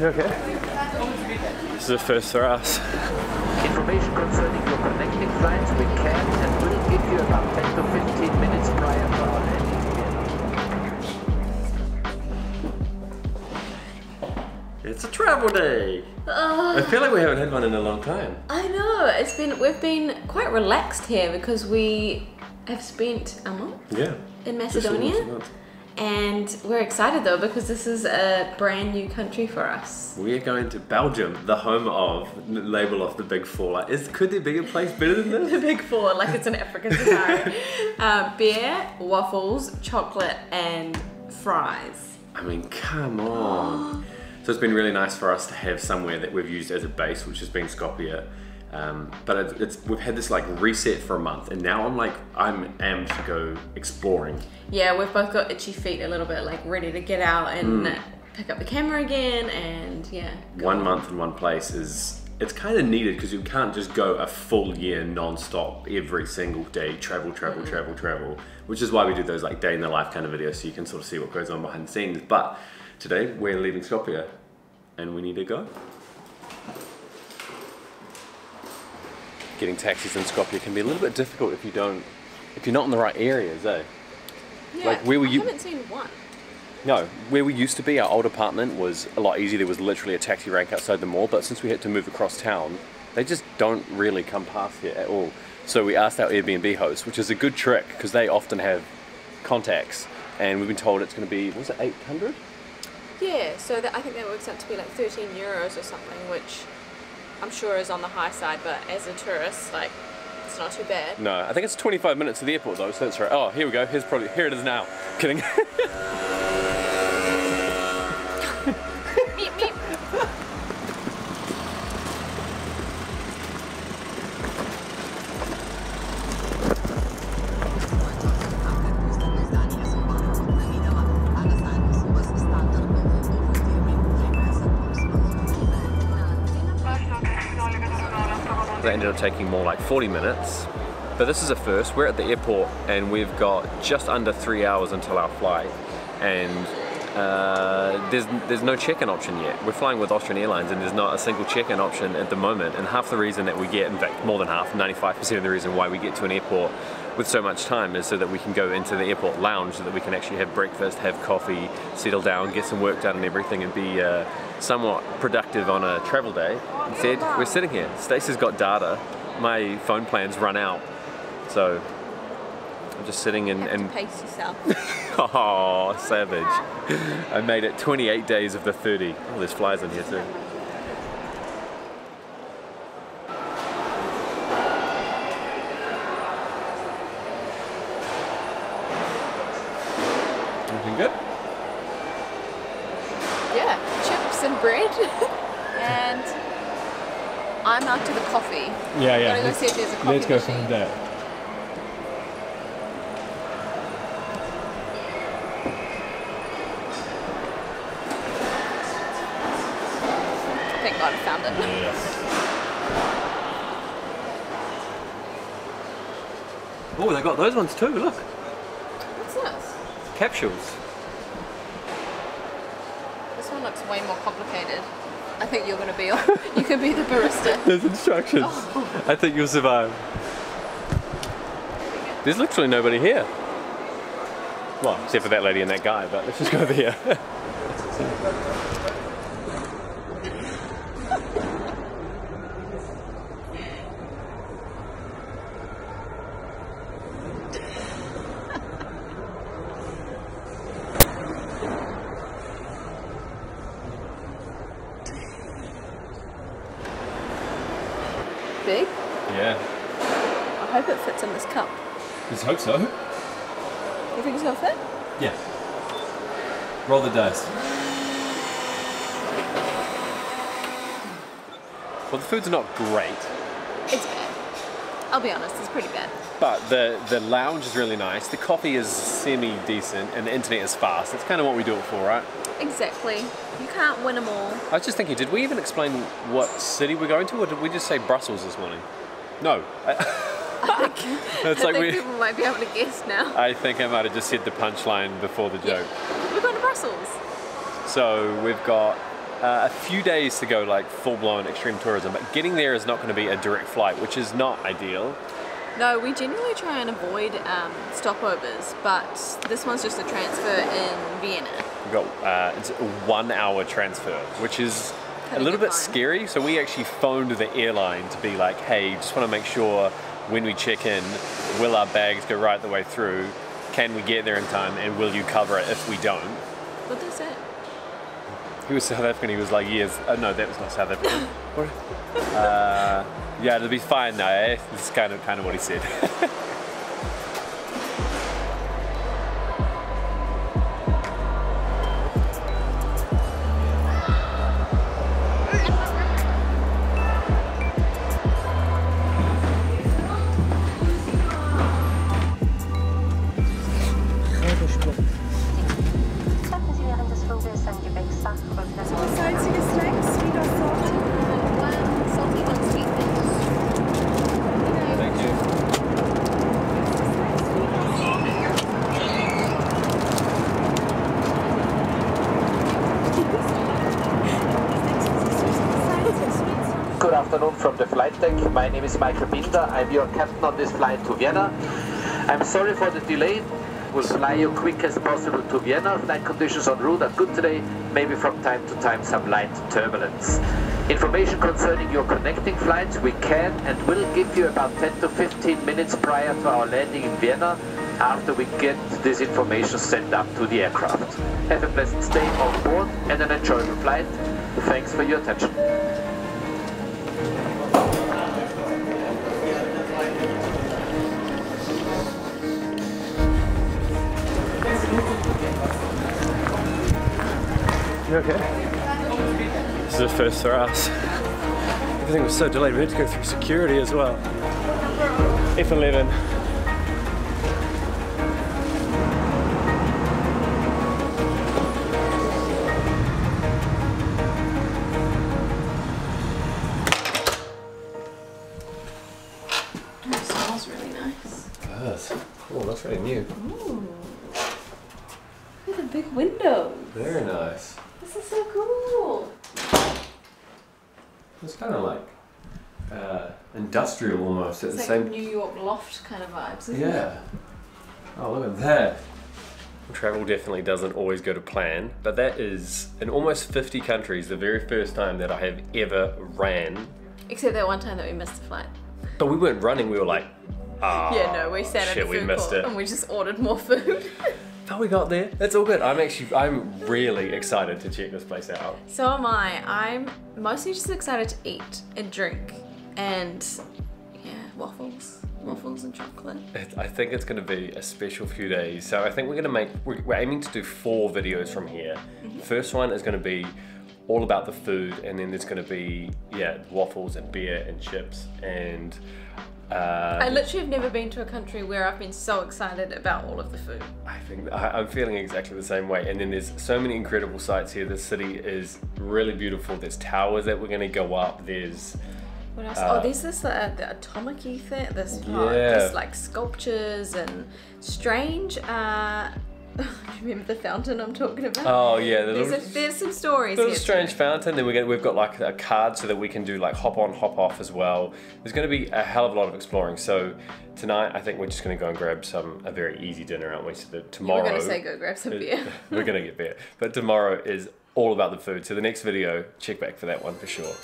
You okay? This is a first for us. Information concerning your connecting flights, we can and will give you about 10 to 15 minutes prior to our landing. It's a travel day. Ah. I feel like we haven't had one in a long time. I know. It's been we've been quite relaxed here because we have spent a month Yeah. in Just Macedonia. And we're excited though because this is a brand new country for us. We are going to Belgium, the home of label of the big four. Like, is could there be a place better than this? The big four, like it's an African safari. uh, beer, waffles, chocolate, and fries. I mean, come on. so it's been really nice for us to have somewhere that we've used as a base, which has been Skopje. Um, but it, it's we've had this like reset for a month, and now I'm like I'm amped to go exploring. Yeah, we've both got itchy feet a little bit, like ready to get out and pick up the camera again, and yeah. One on. month in one place is it's kind of needed because you can't just go a full year non-stop every single day travel travel travel travel which is why we do those like day in the life kind of videos so you can sort of see what goes on behind the scenes but today we're leaving Skopje and we need to go getting taxis in Skopje can be a little bit difficult if you don't if you're not in the right areas eh Yeah, like, where were I you- haven't seen one. no, where we used to be, our old apartment was a lot easier. There was literally a taxi rank outside the mall, but since we had to move across town, they just don't really come past here at all. So we asked our Airbnb host, which is a good trick because they often have contacts, and we've been told it's going to be, was it 800? Yeah, so that, I think that works out to be like 13 euros or something, which I'm sure is on the high side, but as a tourist, like, it's not too bad. No, I think it's 25 minutes to the airport though, so that's right. Oh, here we go. Here's probably here it is now. Kidding. That ended up taking more like 40 minutes. But this is a first. We're at the airport and we've got just under three hours until our flight. And uh, there's there's no check-in option yet. We're flying with Austrian Airlines and there's not a single check-in option at the moment. And half the reason that we get, in fact more than half, 95% of the reason why we get to an airport with so much time is so that we can go into the airport lounge so that we can actually have breakfast, have coffee, settle down, get some work done and everything and be uh, somewhat productive on a travel day. Instead, we're sitting here. Stacey's got data. My phone plan's run out. So I'm just sitting and, and Pace yourself. oh, savage. I made it 28 days of the 30. Oh, there's flies in here too. Everything good? yeah, chips and bread. and I'm after the coffee. Yeah, yeah. Gotta go see if there's a coffee Let's go machine. from there. Thank God I found it. Oh, they got those ones too. Look, What's this? Capsules. This one looks way more complicated. I think you're gonna be on. You can be the barista. There's instructions. I think you'll survive. There's literally nobody here. Well, except for that lady and that guy, but let's just go over here. Big. Yeah. I hope it fits in this cup. Let's hope so. You think it's gonna fit? Yeah. Roll the dice. well, the food's not great, It's bad. I'll be honest, it's pretty bad. but the, the lounge is really nice. The coffee is semi decent, and the internet is fast. That's kind of what we do it for, right? Exactly. You can't win them all. I was just thinking, did we even explain what city we're going to, or did we just say Brussels this morning? No. it's I like think we. people might be able to guess now. I think I might have just said the punchline before the joke. We're going to Brussels. So we've got uh, a few days to go, like full blown extreme tourism. But getting there is not going to be a direct flight, which is not ideal. No, we generally try and avoid um, stopovers, but this one's just a transfer in Vienna. We've got uh, it's a one hour transfer, which is a little bit scary. So we actually phoned the airline to be like, hey, just want to make sure when we check in, will our bags go right the way through? Can we get there in time? And will you cover it if we don't? What is it? He was South African. He was like, yes. Uh, no, that was not South African. Uh, yeah, it'll be fine now. Eh? This is kind of kind of what he said. afternoon from the flight deck. My name is Michael Binder. I'm your captain on this flight to Vienna. I'm sorry for the delay. We'll fly you quick as possible to Vienna. Flight conditions en route are good today. Maybe from time to time some light turbulence. Information concerning your connecting flights we can and will give you about 10 to 15 minutes prior to our landing in Vienna after we get this information sent up to the aircraft. Have a pleasant stay on board and an enjoyable flight. Thanks for your attention. You okay? This is a first for us. Everything was so delayed. We had to go through security as well. F11. It smells really nice. Yes. Oh, that's really new. Look at the big window. Very nice. This is so cool. It's kind of like uh, industrial almost at It's the like same. New York loft kind of vibes, isn't it? Yeah. Oh, look at that. Travel definitely doesn't always go to plan, but that is in almost 50 countries the very first time that I have ever ran. Except that one time that we missed the flight. But we weren't running, we were like, ah. yeah, no, we sat at shit, the we food missed court it. and we just ordered more food. But we got there. That's all good. I'm actually, I'm really excited to check this place out. so am I. I'm mostly just excited to eat and drink and yeah, waffles. Waffles and chocolate. I think it's going to be a special few days. So I think we're going to make, we're, we're aiming to do four videos from here. Mm-hmm. First one is going to be all about the food, and then there's going to be, yeah, waffles and beer and chips and. Uh, I literally have never been to a country where I've been so excited about all of the food. I think I, I'm feeling exactly the same way. And then there's so many incredible sights here. This city is really beautiful. There's towers that we're going to go up. There's What else? Uh, oh, there's this uh, the atomic thing. This oh, Yeah. like sculptures and strange. Uh, do you remember the fountain I'm talking about? oh yeah, the there's, little, a, there's some stories little strange too. fountain. Then we're gonna, we've got like a card so that we can do like hop on, hop off as well. There's going to be a hell of a lot of exploring. So tonight, I think we're just going to go and grab some a very easy dinner, aren't we? So that tomorrow were gonna say go grab some beer. we're going to get beer, but tomorrow is all about the food. So the next video, check back for that one for sure.